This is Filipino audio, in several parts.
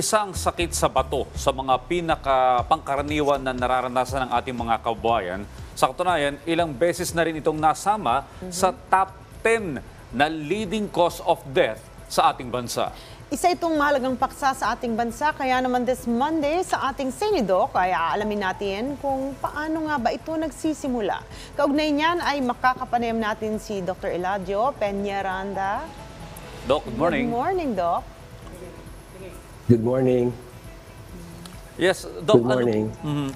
Isang sakit sa bato sa mga pinaka pangkaraniwan na nararanasan ng ating mga kababayan. Sa katunayan, ilang beses na rin itong nasama sa top 10 na leading cause of death sa ating bansa. Isa itong mahalagang paksa sa ating bansa, kaya naman this Monday sa ating Senido, kaya alamin natin kung paano nga ba ito nagsisimula. Kaugnay niyan ay makakapanayam natin si Dr. Eladio Peñaranda. Doc, good morning. Good morning, Doc. Good morning. Yes, Doc, Good morning. Ano, Mhm.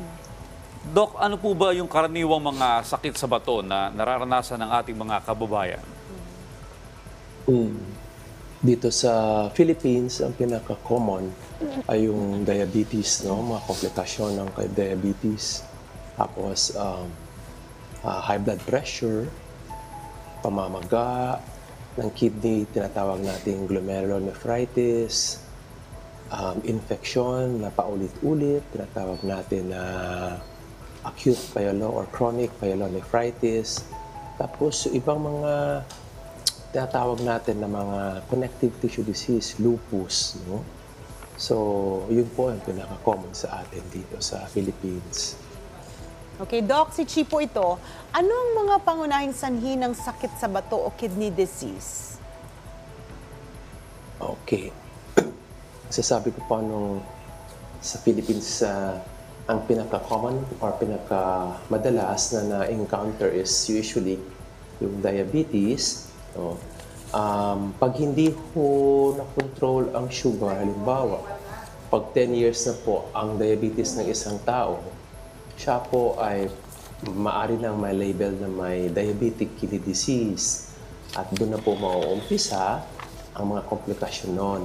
Doc, ano po ba yung karaniwang mga sakit sa bato na nararanasan ng ating mga kababayan? Mm. Dito sa Philippines, ang pinaka-common ay yung diabetes, no? mga komplikasyon ng diabetes. Tapos, um, ah, high blood pressure, pamamaga ng kidney, tinatawag nating glomerulonephritis, um, infection na paulit-ulit, tinatawag natin na acute pyelo or chronic pyelonephritis. Tapos, ibang mga tinatawag natin na mga connective tissue disease, lupus, no? So, yun po ang pinaka-common sa atin dito sa Philippines. Okay, Doc, si Chipo ito. Ano ang mga pangunahing sanhi ng sakit sa bato o kidney disease? Okay. Sasabi ko pa nung sa Philippines sa ang pinaka-common or pinaka-madalas na na-encounter is usually yung diabetes. No? Um, pag hindi ho na-control ang sugar, halimbawa, pag 10 years na po ang diabetes ng isang tao, siya po ay maari nang may label na may diabetic kidney disease. At doon na po mauumpisa ang mga komplikasyon nun.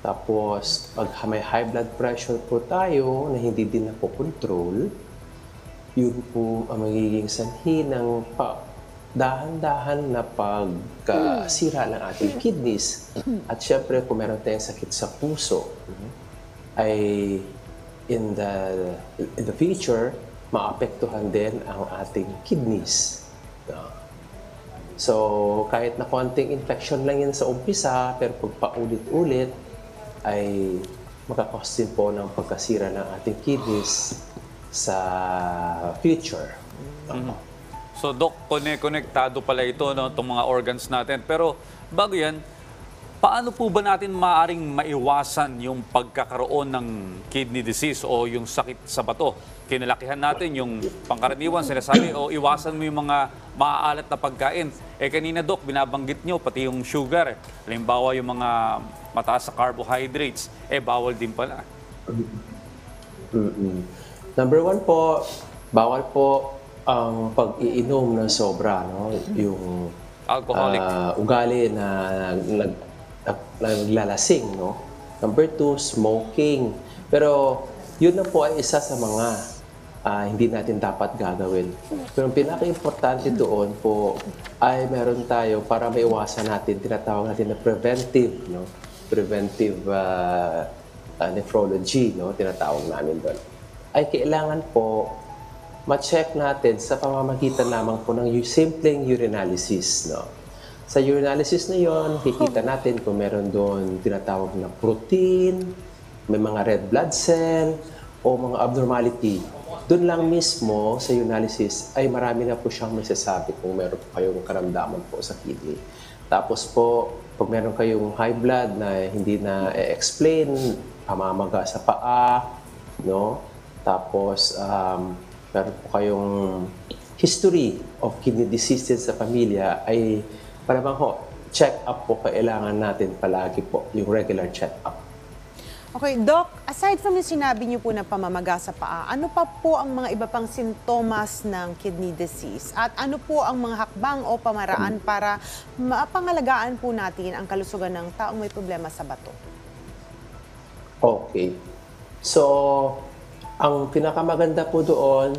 Tapos, pag may high blood pressure po tayo na hindi din na po control, yun po ang magiging sanhi ng pa, dahan-dahan na pagkasira ng ating kidneys. At syempre, kung meron tayong sakit sa puso, ay in the in the future, maapektuhan din ang ating kidneys. So, kahit na konting infection lang yan sa umpisa, pero pag paulit-ulit, ay makakos din po ng pagkasira ng ating kidneys sa future. So, Doc, konektado pala ito, no, itong mga organs natin. Pero bago yan, paano po ba natin maaring maiwasan yung pagkakaroon ng kidney disease o yung sakit sa bato? Kinalakihan natin yung pangkaraniwan, sinasabi, o iwasan mo yung mga maaalat na pagkain. Eh kanina, Doc, binabanggit nyo, pati yung sugar. Halimbawa, yung mga mataas sa carbohydrates, eh bawal din pala. Mm-mm. Number one po, bawal po ang pag-iinom ng sobra, no? Yung Alcoholic. ah, ugali na nag, nag, naglalasing, no? Number two, smoking. Pero yun na po ay isa sa mga ah, hindi natin dapat gagawin. Pero ang pinaka-importante doon po ay meron tayo para maiwasan natin, tinatawag natin na preventive, no? Preventive ah, ah, nephrology, no? Tinatawag namin doon. Ay kailangan po ma-check natin sa pamamagitan lamang po ng simpleng urinalysis. No? Sa urinalysis na yon, kikita natin kung meron doon tinatawag na protein, may mga red blood cell, o mga abnormality. Doon lang mismo sa urinalysis ay marami na po siyang masasabi kung meron po kayong karamdaman po sa kidney. Tapos po, pag meron kayong high blood na hindi na explain pamamaga sa paa, no? Tapos, um, meron po kayong history of kidney disease din sa pamilya, ay malamang ho, check up po kailangan natin palagi po, yung regular check up. Okay, Doc, aside from yung sinabi niyo po na pamamaga sa paa, ano pa po ang mga iba pang sintomas ng kidney disease? At ano po ang mga hakbang o pamaraan para mapangalagaan po natin ang kalusugan ng taong may problema sa bato? Okay. So, ang pinakamaganda po doon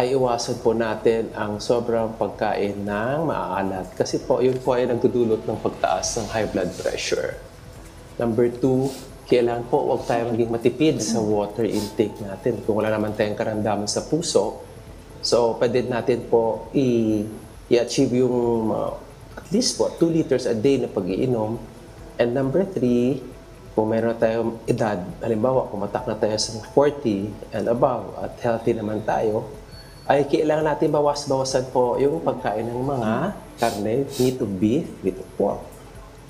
ay iwasan po natin ang sobrang pagkain ng maaalat. Kasi po, yun po ay nagdudulot ng pagtaas ng high blood pressure. Number two, kailangan po huwag tayo maging matipid sa water intake natin. Kung wala naman tayong karamdaman sa puso, so pwede natin po i- i-achieve yung uh, at least po 2 liters a day na pag-iinom. And number three, kung meron tayong edad, halimbawa, kumatak na tayo sa 40 and above at healthy naman tayo, ay kailangan natin bawas-bawasan po yung pagkain ng mga karne, meat of beef, meat of pork.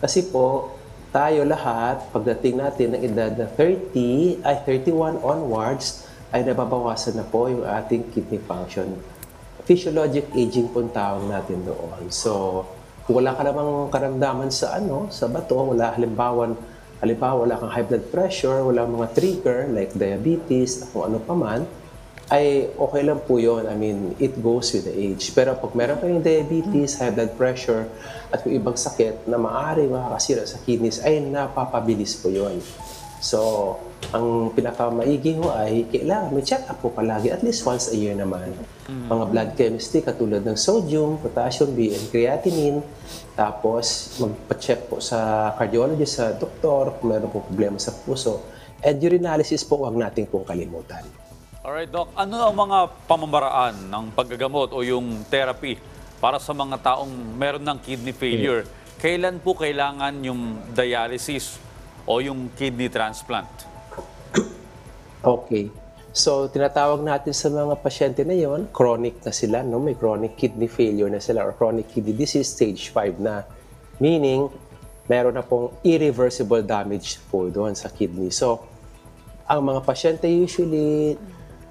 Kasi po, tayo lahat, pagdating natin ng edad na 30, ay 31 onwards, ay nababawasan na po yung ating kidney function. Physiologic aging po tawag natin doon. So, kung wala ka namang karamdaman sa ano, sa bato, wala halimbawa, halimbawa wala kang high blood pressure, wala mga trigger like diabetes, kung ano pa man, ay okay lang po yun. I mean, it goes with the age. Pero pag meron kayong diabetes, high blood pressure, at yung ibang sakit na maaari makakasira sa kidneys, ay napapabilis po yun. So, ang pinakamaigi ho ay kailangan may check up po palagi at least once a year naman. Mga blood chemistry katulad ng sodium, potassium, B, and creatinine. Tapos magpa-check po sa cardiologist, sa doktor kung meron po problema sa puso. And urinalysis po huwag nating pong kalimutan. Alright, Doc. Ano ang mga pamamaraan ng paggagamot o yung therapy para sa mga taong meron ng kidney failure? Kailan po kailangan yung dialysis o yung kidney transplant? Okay. So, tinatawag natin sa mga pasyente na yon, chronic na sila, no? may chronic kidney failure na sila or chronic kidney disease stage 5 na. Meaning, meron na pong irreversible damage po doon sa kidney. So, ang mga pasyente usually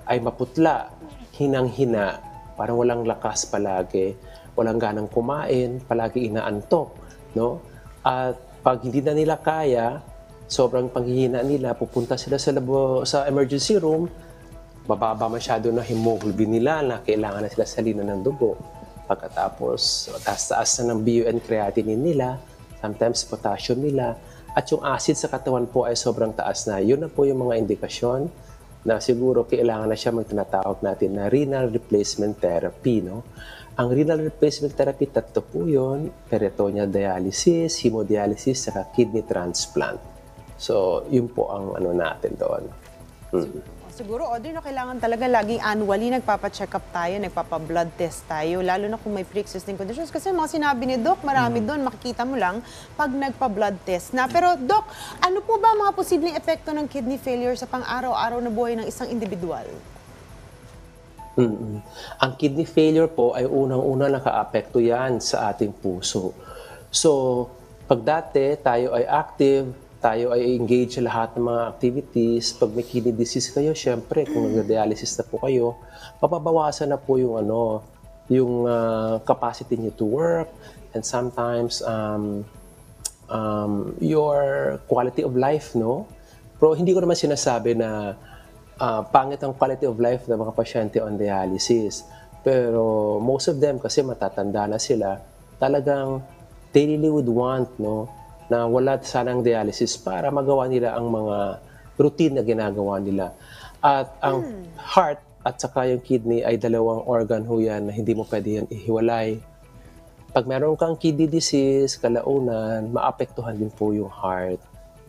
ay maputla, hinang-hina, parang walang lakas palagi, walang ganang kumain, palagi inaantok, no? At pag hindi na nila kaya, sobrang panghihina nila, pupunta sila sa labo, sa emergency room, mababa masyado na hemoglobin nila na kailangan na sila salina ng dugo. Pagkatapos, taas-taas na ng BUN creatinine nila, sometimes potassium nila, at yung acid sa katawan po ay sobrang taas na. Yun na po yung mga indikasyon na siguro kailangan na siya magtinatawag natin na renal replacement therapy. No? Ang renal replacement therapy, tatlo po yun, peritoneal dialysis, hemodialysis, saka kidney transplant. So, yun po ang ano natin doon. Siguro, Audrey, no, kailangan talaga laging annually nagpapacheck up tayo, nagpapa-blood test tayo, lalo na kung may pre-existing conditions. Kasi mga sinabi ni Doc, marami doon, makikita mo lang pag nagpa-blood test na. Pero Doc, ano po ba mga posibleng epekto ng kidney failure sa pang-araw-araw na buhay ng isang individual? Mm-mm. Ang kidney failure po ay unang-una nakaapekto yan sa ating puso. So, pag dati tayo ay active, tayo ay engaged sa lahat ng mga activities, pag may kidney disease kayo, syempre, kung nag-dialysis na po kayo, mapabawasan na po yung ano, yung ah, capacity niyo to work, and sometimes um, um, your quality of life, no? Pero hindi ko naman sinasabi na ah, pangit ang quality of life ng mga pasyente on dialysis. Pero most of them, kasi matatanda na sila, talagang they really would want, no? Na wala sanang dialysis para magawa nila ang mga routine na ginagawa nila. At ang heart at saka yung kidney ay dalawang organ ho yan na hindi mo pwede yan ihiwalay. Pag meron kang kidney disease, kalaunan, maapektuhan din po yung heart.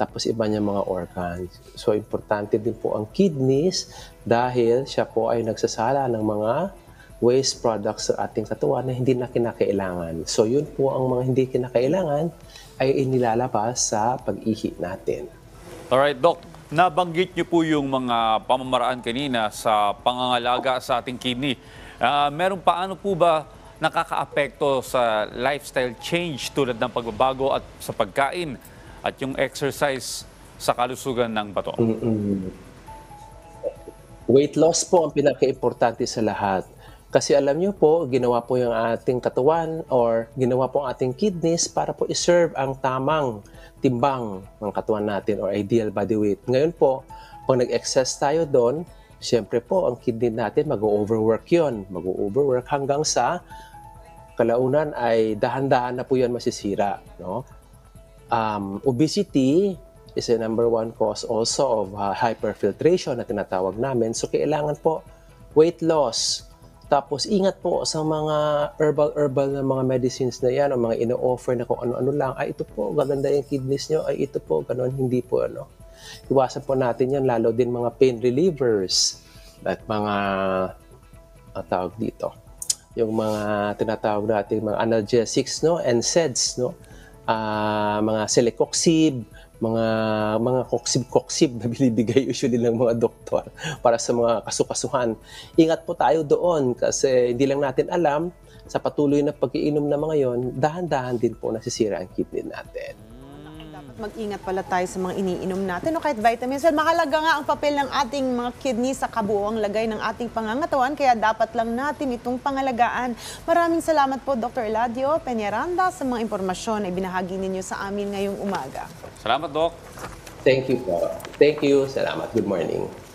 Tapos iba niya mga organs. So, importante din po ang kidneys dahil siya po ay nagsasala ng mga waste products sa ating katawan na hindi na kinakailangan. So, yun po ang mga hindi kinakailangan ay inilalabas sa pag-ihi natin. Alright, Doc. Nabanggit niyo po yung mga pamamaraan kanina sa pangangalaga sa ating kidney. Ah, meron paano po ba nakakaapekto sa lifestyle change tulad ng pagbabago at sa pagkain at yung exercise sa kalusugan ng bato? Weight loss po ang pinaka-importante sa lahat. Kasi alam niyo po, ginawa po yung ating katawan or ginawa po ang ating kidneys para po iserve ang tamang timbang ng katawan natin or ideal body weight. Ngayon po, pag nag-excess tayo doon, siyempre po, ang kidney natin mag-overwork yon Mag-overwork hanggang sa kalaunan ay dahan-dahan na po yan masisira. No? Um, obesity is a number one cause also of uh, hyperfiltration na tinatawag namin. So, kailangan po weight loss. Tapos, ingat po sa mga herbal-herbal na mga medicines na yan o mga ino-offer na kung ano-ano lang. Ay, ito po, gaganda yung kidneys nyo. Ay, ito po, ganun, hindi po, ano. Iwasan po natin yan, lalo din mga pain relievers at mga, ang tawag dito, yung mga tinatawag natin mga analgesics, no, NSAIDs, no, Ah, mga celecoxib, mga mga koksib-koksib na binibigay usually ng mga doktor para sa mga kasukasuhan. Ingat po tayo doon kasi hindi lang natin alam sa patuloy na pag-iinom na mga yon, dahan-dahan din po nasisira ang kidney natin. Mag-ingat pala tayo sa mga iniinom natin o kahit vitamins. At mahalaga nga ang papel ng ating mga kidney sa kabuoang lagay ng ating pangangatawan kaya dapat lang natin itong pangalagaan. Maraming salamat po Dr. Eladio Peñaranda sa mga impormasyon na ibinahagi ninyo sa amin ngayong umaga. Salamat, Doc. Thank you po. Thank you. Salamat. Good morning.